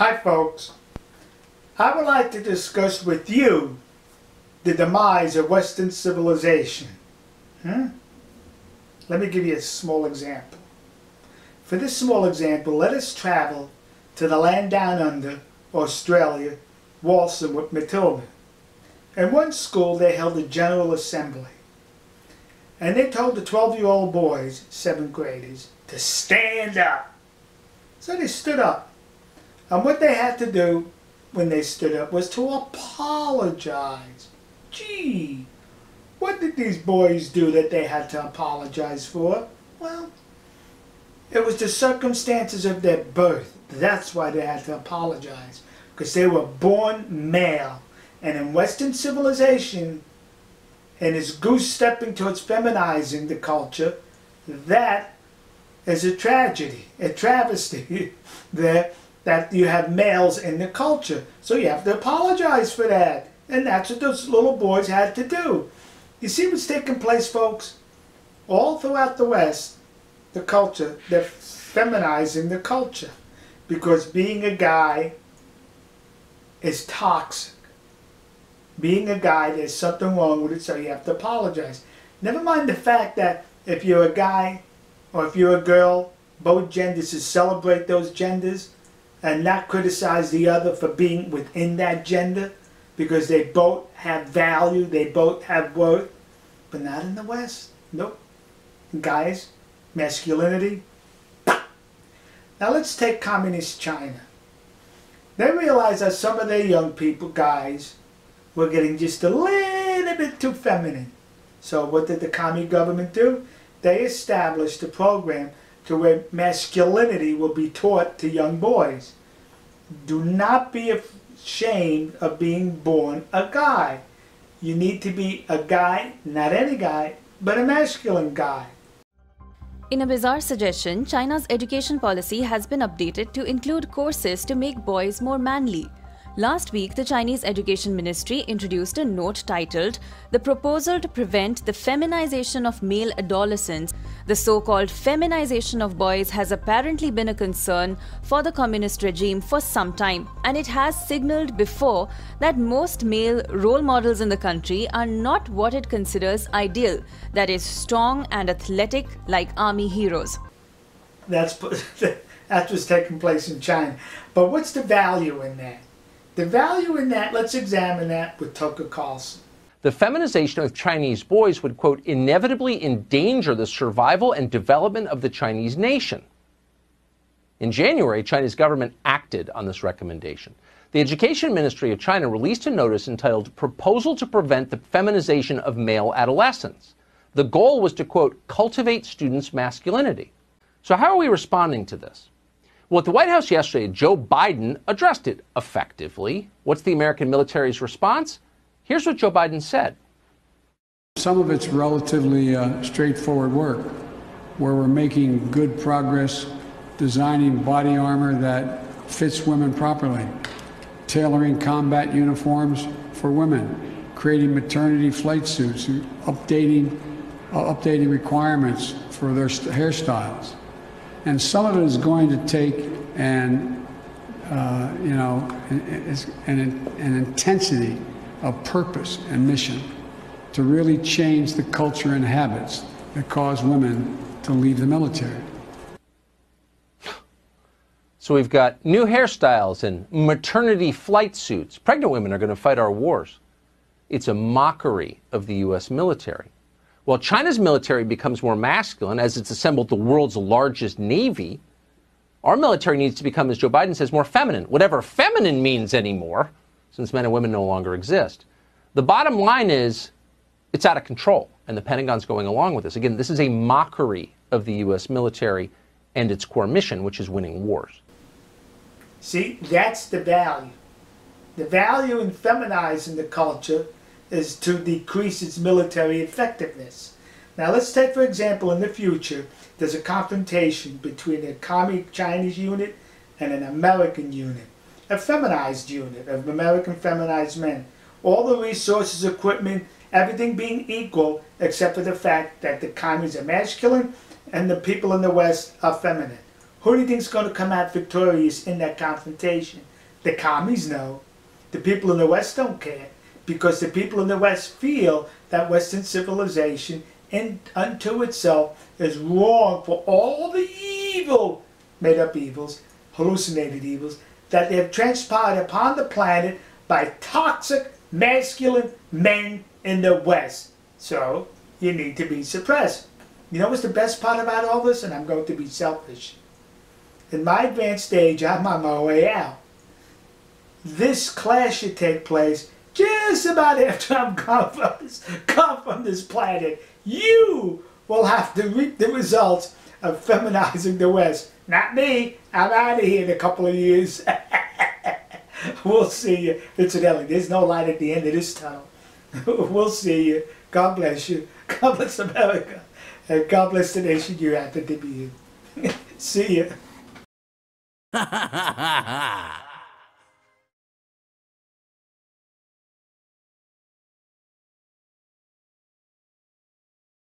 Hi folks. I would like to discuss with you the demise of Western civilization. Hmm? Let me give you a small example. For this small example, let us travel to the land down under, Australia, waltzing with Matilda. In one school, they held a general assembly. And they told the 12-year-old boys, seventh graders, to stand up. So they stood up. And what they had to do when they stood up was to apologize. Gee, what did these boys do that they had to apologize for? Well, it was the circumstances of their birth. That's why they had to apologize. Because they were born male. And in Western civilization, and its goose stepping towards feminizing the culture, that is a tragedy, a travesty. that that you have males in the culture. So you have to apologize for that. And that's what those little boys had to do. You see what's taking place, folks? All throughout the West, the culture, they're feminizing the culture. Because being a guy is toxic. Being a guy, there's something wrong with it, so you have to apologize. Never mind the fact that if you're a guy or if you're a girl, both genders should celebrate those genders and not criticize the other for being within that gender because they both have value, they both have worth, but not in the West. Nope. Guys, masculinity. Now let's take communist China. They realized that some of their young people, guys, were getting just a little bit too feminine. So what did the commie government do? They established a program to where masculinity will be taught to young boys. Do not be ashamed of being born a guy. You need to be a guy, not any guy, but a masculine guy. In a bizarre suggestion, China's education policy has been updated to include courses to make boys more manly. Last week, the Chinese Education Ministry introduced a note titled The Proposal to Prevent the Feminization of Male Adolescents. The so called feminization of boys has apparently been a concern for the communist regime for some time, and it has signaled before that most male role models in the country are not what it considers ideal that is, strong and athletic like army heroes. That's, that's what's taking place in China. But what's the value in that? The value in that, let's examine that with Tucker Carlson. The feminization of Chinese boys would, quote, inevitably endanger the survival and development of the Chinese nation. In January, China's government acted on this recommendation. The Education Ministry of China released a notice entitled Proposal to Prevent the Feminization of Male Adolescents. The goal was to, quote, cultivate students' masculinity. So, how are we responding to this? Well, at the White House yesterday, Joe Biden addressed it effectively. What's the American military's response? Here's what Joe Biden said. Some of it's relatively uh, straightforward work, where we're making good progress designing body armor that fits women properly, tailoring combat uniforms for women, creating maternity flight suits, updating, uh, updating requirements for their hairstyles and some of it is going to take an, uh, you know, an, an intensity of purpose and mission to really change the culture and habits that cause women to leave the military. So we've got new hairstyles and maternity flight suits. Pregnant women are going to fight our wars. It's a mockery of the U.S. military. While China's military becomes more masculine as it's assembled the world's largest navy, our military needs to become, as Joe Biden says, more feminine, whatever feminine means anymore, since men and women no longer exist. The bottom line is it's out of control, and the Pentagon's going along with this. Again, this is a mockery of the U.S. military and its core mission, which is winning wars. See, that's the value. The value in feminizing the culture is to decrease its military effectiveness. Now let's take for example in the future there's a confrontation between a commie Chinese unit and an American unit, a feminized unit of American feminized men. All the resources, equipment, everything being equal except for the fact that the commies are masculine and the people in the West are feminine. Who do you think is going to come out victorious in that confrontation? The commies know. The people in the West don't care because the people in the West feel that Western civilization in unto itself is wrong for all the evil, made up evils, hallucinated evils, that they have transpired upon the planet by toxic masculine men in the West. So you need to be suppressed. You know what's the best part about all this? And I'm going to be selfish. In my advanced age, I'm on my way out. This class should take place just about after I'm gone from this, gone from this planet. You will have to reap the results of feminizing the West. Not me. I'm out of here in a couple of years. we'll see you. Incidentally, there's no light at the end of this tunnel. we'll see you. God bless you. God bless America. And God bless the nation you happen to be in. see you.